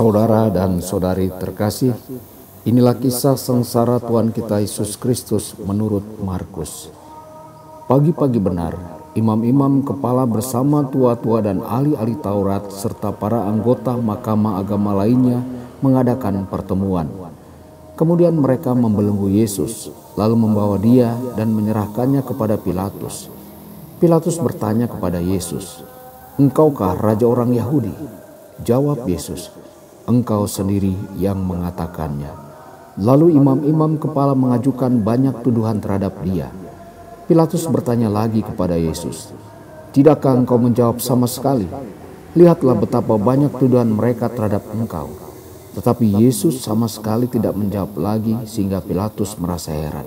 Saudara dan saudari terkasih, inilah kisah sengsara Tuhan kita Yesus Kristus menurut Markus. Pagi-pagi benar, imam-imam kepala bersama tua-tua dan ahli-ahli Taurat serta para anggota mahkamah agama lainnya mengadakan pertemuan. Kemudian mereka membelenggu Yesus, lalu membawa dia dan menyerahkannya kepada Pilatus. Pilatus bertanya kepada Yesus, Engkaukah Raja orang Yahudi? Jawab Yesus, engkau sendiri yang mengatakannya. Lalu imam-imam kepala mengajukan banyak tuduhan terhadap dia. Pilatus bertanya lagi kepada Yesus, Tidakkah engkau menjawab sama sekali? Lihatlah betapa banyak tuduhan mereka terhadap engkau. Tetapi Yesus sama sekali tidak menjawab lagi sehingga Pilatus merasa heran.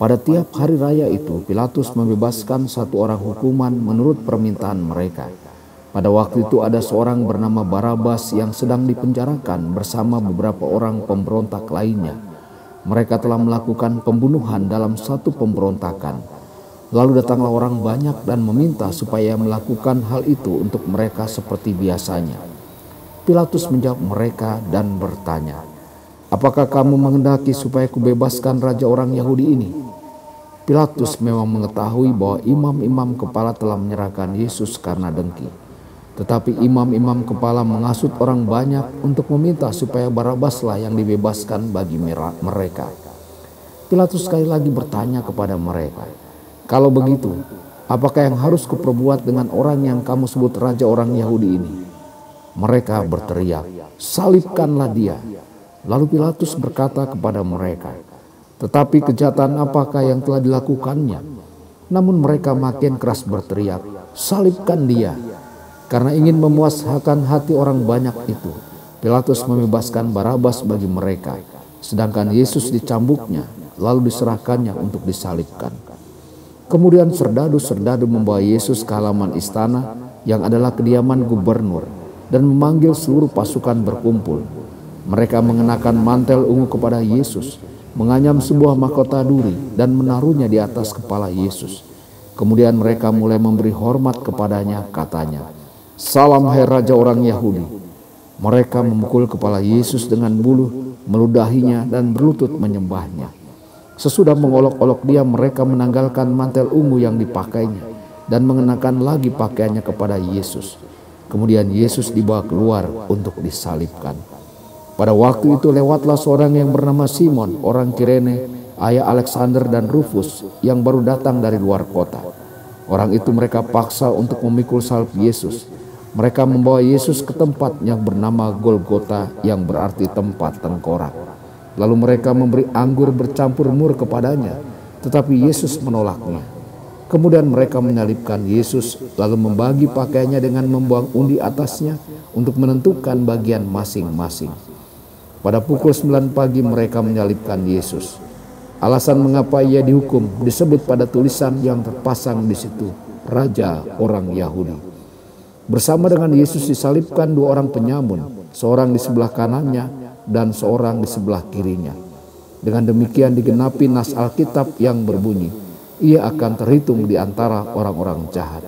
Pada tiap hari raya itu, Pilatus membebaskan satu orang hukuman menurut permintaan mereka. Pada waktu itu ada seorang bernama Barabas yang sedang dipenjarakan bersama beberapa orang pemberontak lainnya. Mereka telah melakukan pembunuhan dalam satu pemberontakan. Lalu datanglah orang banyak dan meminta supaya melakukan hal itu untuk mereka seperti biasanya. Pilatus menjawab mereka dan bertanya, Apakah kamu menghendaki supaya kubebaskan raja orang Yahudi ini? Pilatus memang mengetahui bahwa imam-imam kepala telah menyerahkan Yesus karena dengki. Tetapi imam-imam kepala mengasut orang banyak untuk meminta supaya Barabaslah yang dibebaskan bagi mereka. Pilatus sekali lagi bertanya kepada mereka, "Kalau begitu, apakah yang harus kuperbuat dengan orang yang kamu sebut raja orang Yahudi ini?" Mereka berteriak, "Salibkanlah dia!" Lalu Pilatus berkata kepada mereka, "Tetapi kejahatan apakah yang telah dilakukannya?" Namun mereka makin keras berteriak, "Salibkan dia!" Karena ingin memuaskan hati orang banyak itu, Pilatus membebaskan Barabas bagi mereka, sedangkan Yesus dicambuknya, lalu diserahkannya untuk disalibkan. Kemudian serdadu-serdadu membawa Yesus ke halaman istana yang adalah kediaman gubernur dan memanggil seluruh pasukan berkumpul. Mereka mengenakan mantel ungu kepada Yesus, menganyam sebuah mahkota duri dan menaruhnya di atas kepala Yesus. Kemudian mereka mulai memberi hormat kepadanya, katanya, Salam hai Raja orang Yahudi. Mereka memukul kepala Yesus dengan bulu, meludahinya dan berlutut menyembahnya. Sesudah mengolok-olok dia, mereka menanggalkan mantel ungu yang dipakainya dan mengenakan lagi pakaiannya kepada Yesus. Kemudian Yesus dibawa keluar untuk disalibkan. Pada waktu itu lewatlah seorang yang bernama Simon, orang Kirene, ayah Alexander dan Rufus yang baru datang dari luar kota. Orang itu mereka paksa untuk memikul salib Yesus mereka membawa Yesus ke tempat yang bernama Golgota yang berarti tempat tengkorak. Lalu mereka memberi anggur bercampur mur kepadanya, tetapi Yesus menolaknya. Kemudian mereka menyalibkan Yesus lalu membagi pakaiannya dengan membuang undi atasnya untuk menentukan bagian masing-masing. Pada pukul 9 pagi mereka menyalibkan Yesus. Alasan mengapa ia dihukum disebut pada tulisan yang terpasang di situ, Raja orang Yahudi. Bersama dengan Yesus disalibkan dua orang penyamun, seorang di sebelah kanannya dan seorang di sebelah kirinya. Dengan demikian digenapi nas Alkitab yang berbunyi, ia akan terhitung di antara orang-orang jahat.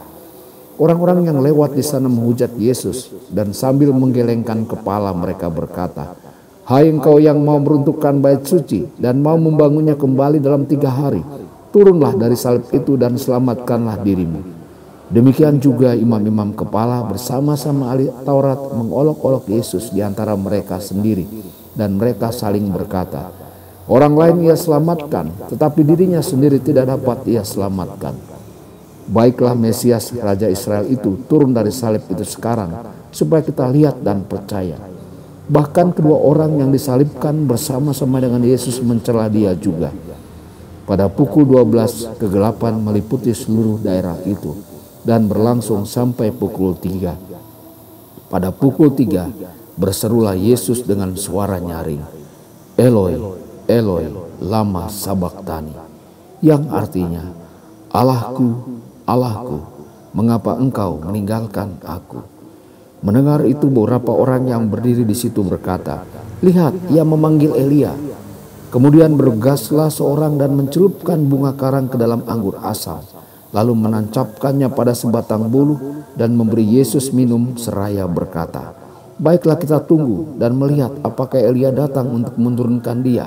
Orang-orang yang lewat di sana menghujat Yesus dan sambil menggelengkan kepala mereka berkata, Hai engkau yang mau meruntuhkan bait suci dan mau membangunnya kembali dalam tiga hari, turunlah dari salib itu dan selamatkanlah dirimu. Demikian juga imam-imam kepala bersama-sama ahli Taurat mengolok-olok Yesus di antara mereka sendiri dan mereka saling berkata, Orang lain ia selamatkan, tetapi dirinya sendiri tidak dapat ia selamatkan. Baiklah Mesias Raja Israel itu turun dari salib itu sekarang, supaya kita lihat dan percaya. Bahkan kedua orang yang disalibkan bersama-sama dengan Yesus mencela dia juga. Pada pukul 12 kegelapan meliputi seluruh daerah itu dan berlangsung sampai pukul tiga. Pada pukul tiga, berserulah Yesus dengan suara nyaring, Eloi, Eloi, lama sabaktani, yang artinya, Allahku, Allahku, mengapa engkau meninggalkan aku? Mendengar itu beberapa orang yang berdiri di situ berkata, Lihat, ia memanggil Elia. Kemudian bergaslah seorang dan mencelupkan bunga karang ke dalam anggur asam lalu menancapkannya pada sebatang bulu dan memberi Yesus minum seraya berkata, Baiklah kita tunggu dan melihat apakah Elia datang untuk menurunkan dia.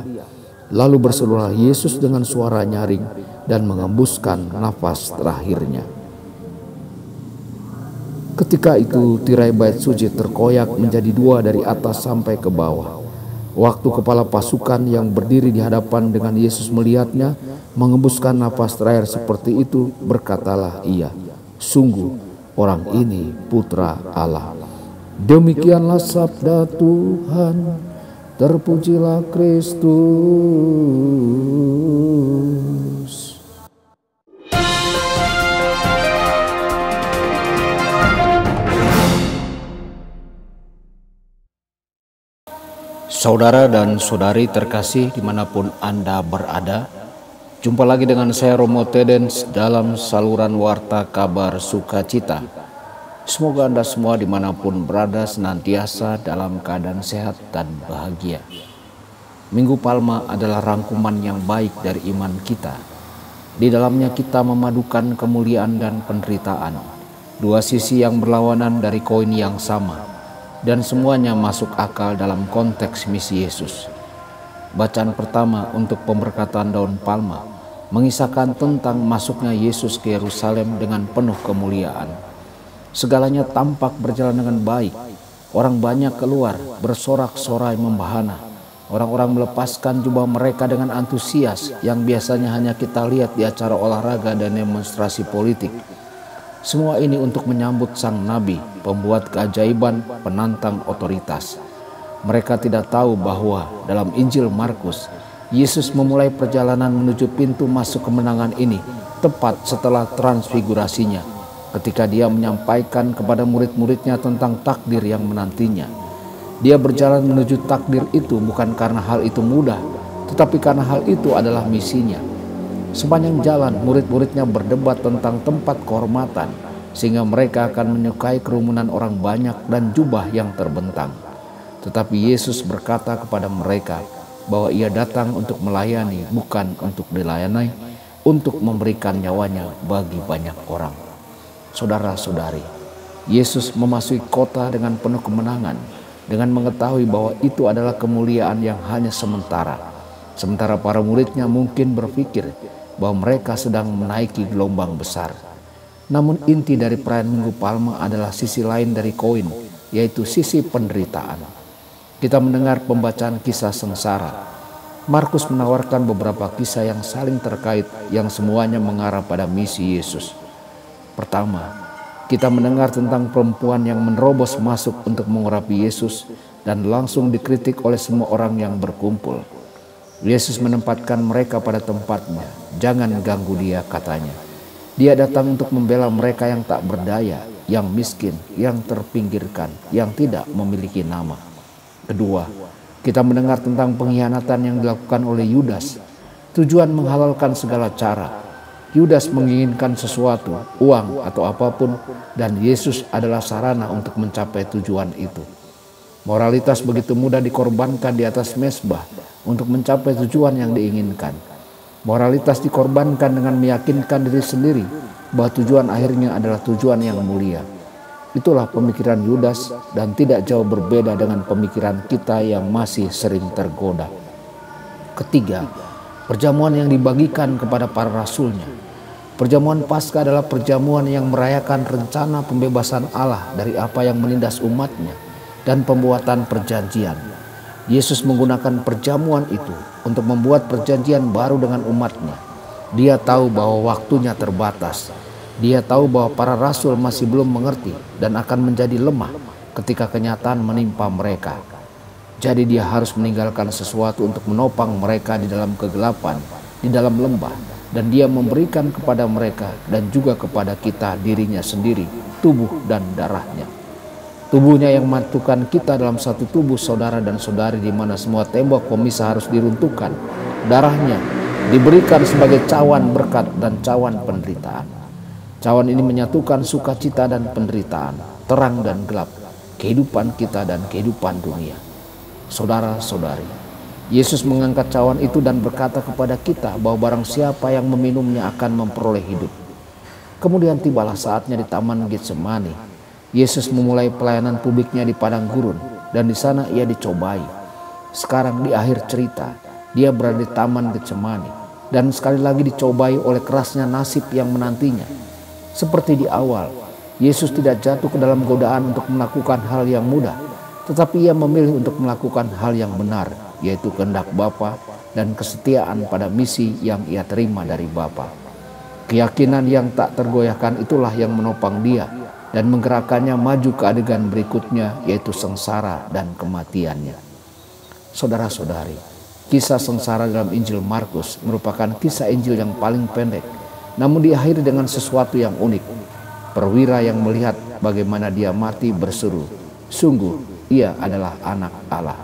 Lalu berseluruh Yesus dengan suara nyaring dan mengembuskan nafas terakhirnya. Ketika itu tirai bait suci terkoyak menjadi dua dari atas sampai ke bawah. Waktu kepala pasukan yang berdiri di hadapan dengan Yesus melihatnya, mengembuskan nafas terakhir seperti itu, berkatalah ia, Sungguh orang ini putra Allah. Demikianlah sabda Tuhan, terpujilah Kristus. Saudara dan saudari terkasih di mana pun Anda berada, jumpa lagi dengan saya Romo Tedens dalam saluran Warta Kabar Sukacita Semoga Anda semua di mana pun berada senantiasa dalam keadaan sehat dan bahagia. Minggu Palma adalah rangkuman yang baik dari iman kita. Di dalamnya kita memadukan kemuliaan dan penderitaan. Dua sisi yang berlawanan dari koin yang sama. Dan semuanya masuk akal dalam konteks misi Yesus. Bacaan pertama untuk pemberkatan daun palma mengisahkan tentang masuknya Yesus ke Yerusalem dengan penuh kemuliaan Segalanya tampak berjalan dengan baik. Orang banyak keluar bersorak-sorai membahana. Orang-orang melepaskan jubah mereka dengan antusias yang biasanya hanya kita lihat di acara olahraga dan demonstrasi politik. Semua ini untuk menyambut sang nabi, pembuat keajaiban, penantang otoritas. Mereka tidak tahu bahwa dalam Injil Markus, Yesus memulai perjalanan menuju pintu masuk kemenangan ini tepat setelah transfigurasinya ketika dia menyampaikan kepada murid-muridnya tentang takdir yang menantinya. Dia berjalan menuju takdir itu bukan karena hal itu mudah, tetapi karena hal itu adalah misinya. Sepanjang jalan, murid-muridnya berdebat tentang tempat kehormatan, sehingga mereka akan menyukai kerumunan orang banyak dan jubah yang terbentang. Tetapi Yesus berkata kepada mereka bahwa ia datang untuk melayani, bukan untuk dilayani, untuk memberikan nyawanya bagi banyak orang. Saudara-saudari, Yesus memasuki kota dengan penuh kemenangan dengan mengetahui bahwa itu adalah kemuliaan yang hanya sementara. Sementara para muridnya mungkin berpikir bahwa mereka sedang menaiki gelombang besar. Namun inti dari perayaan Minggu Palma adalah sisi lain dari koin, yaitu sisi penderitaan. Kita mendengar pembacaan kisah sengsara. Markus menawarkan beberapa kisah yang saling terkait yang semuanya mengarah pada misi Yesus. Pertama, kita mendengar tentang perempuan yang menerobos masuk untuk mengurapi Yesus dan langsung dikritik oleh semua orang yang berkumpul. Yesus menempatkan mereka pada tempatnya. Jangan ganggu dia, katanya. Dia datang untuk membela mereka yang tak berdaya, yang miskin, yang terpinggirkan, yang tidak memiliki nama. Kedua, kita mendengar tentang pengkhianatan yang dilakukan oleh Yudas. Tujuan menghalalkan segala cara, Yudas menginginkan sesuatu, uang atau apa pun, dan Yesus adalah sarana untuk mencapai tujuan itu. Moralitas begitu mudah dikorbankan di atas mesbah untuk mencapai tujuan yang diinginkan. Moralitas dikorbankan dengan meyakinkan diri sendiri bahwa tujuan akhirnya adalah tujuan yang mulia. Itulah pemikiran Yudas dan tidak jauh berbeda dengan pemikiran kita yang masih sering tergoda. Ketiga, perjamuan yang dibagikan kepada para rasulnya Perjamuan Paskah adalah perjamuan yang merayakan rencana pembebasan Allah dari apa yang menindas umatnya dan pembuatan perjanjian. Yesus menggunakan perjamuan itu untuk membuat perjanjian baru dengan umatnya. Dia tahu bahwa waktunya terbatas. Dia tahu bahwa para rasul masih belum mengerti dan akan menjadi lemah ketika kenyataan menimpa mereka. Jadi dia harus meninggalkan sesuatu untuk menopang mereka di dalam kegelapan, di dalam lembah, dan dia memberikan kepada mereka dan juga kepada kita dirinya sendiri, tubuh dan darahnya. Tubuhnya yang mematukan kita dalam satu tubuh saudara dan saudari di mana semua tembok pemisah harus diruntuhkan. Darahnya diberikan sebagai cawan berkat dan cawan penderitaan. Cawan ini menyatukan sukacita dan penderitaan, terang dan gelap, kehidupan kita dan kehidupan dunia. Saudara-saudari, Yesus mengangkat cawan itu dan berkata kepada kita bahwa barang siapa yang meminumnya akan memperoleh hidup. Kemudian tibalah saatnya di taman Getsemani. Yesus memulai pelayanan publiknya di padang gurun dan di sana ia dicobai. Sekarang di akhir cerita, dia berada di taman Getsemani dan sekali lagi dicobai oleh kerasnya nasib yang menantinya. Seperti di awal, Yesus tidak jatuh ke dalam godaan untuk melakukan hal yang mudah, tetapi ia memilih untuk melakukan hal yang benar, yaitu kehendak Bapa dan kesetiaan pada misi yang ia terima dari Bapa. Keyakinan yang tak tergoyahkan itulah yang menopang dia dan menggerakkannya maju ke adegan berikutnya yaitu sengsara dan kematiannya. Saudara-saudari, kisah sengsara dalam Injil Markus merupakan kisah Injil yang paling pendek, namun diakhiri dengan sesuatu yang unik, Perwira yang melihat bagaimana dia mati berseru, sungguh ia adalah anak Allah.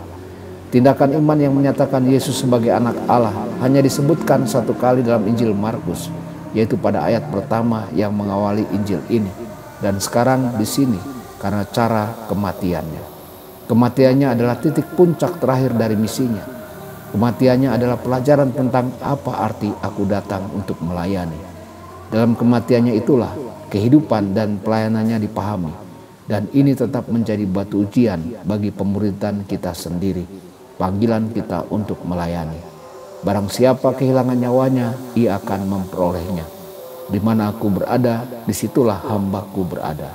Tindakan iman yang menyatakan Yesus sebagai anak Allah hanya disebutkan satu kali dalam Injil Markus, yaitu pada ayat pertama yang mengawali Injil ini, dan sekarang di sini karena cara kematiannya. Kematiannya adalah titik puncak terakhir dari misinya. Kematiannya adalah pelajaran tentang apa arti aku datang untuk melayani. Dalam kematiannya itulah kehidupan dan pelayanannya dipahami. Dan ini tetap menjadi batu ujian bagi pemerintahan kita sendiri, panggilan kita untuk melayani. Barang siapa kehilangan nyawanya, ia akan memperolehnya. Di mana aku berada, di situlah hambaku berada.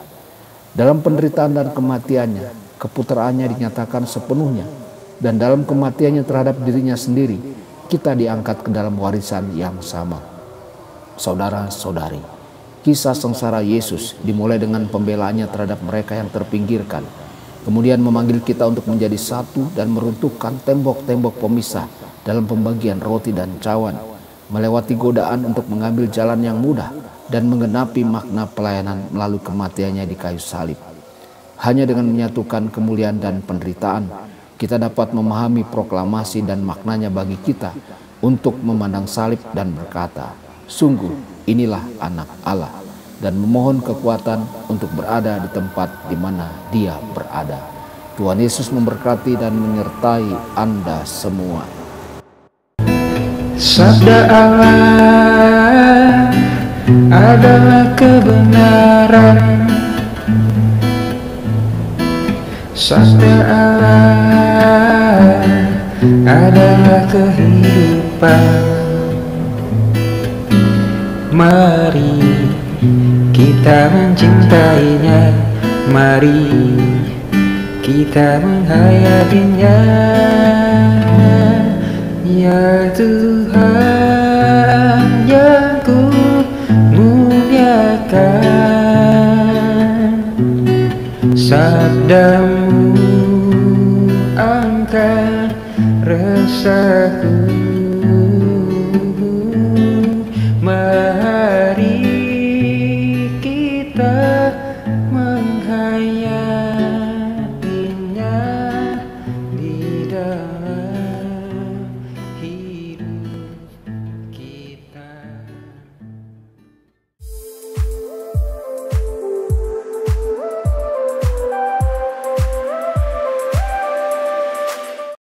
Dalam penderitaan dan kematiannya, keputeraannya dinyatakan sepenuhnya. Dan dalam kematiannya terhadap dirinya sendiri, kita diangkat ke dalam warisan yang sama. Saudara-saudari, Kisah sengsara Yesus dimulai dengan pembelaannya terhadap mereka yang terpinggirkan. Kemudian memanggil kita untuk menjadi satu dan meruntuhkan tembok-tembok pemisah dalam pembagian roti dan cawan. Melewati godaan untuk mengambil jalan yang mudah dan menggenapi makna pelayanan melalui kematiannya di kayu salib. Hanya dengan menyatukan kemuliaan dan penderitaan, kita dapat memahami proklamasi dan maknanya bagi kita untuk memandang salib dan berkata, Sungguh inilah anak Allah dan memohon kekuatan untuk berada di tempat di mana dia berada. Tuhan Yesus memberkati dan menyertai Anda semua. Sabda Allah adalah kebenaran. Sabda Allah adalah kehidupan. Mari kita mencintainya Mari kita menghayatinya Ya Tuhan yang ku muliakan. Sabdamu angkat resahku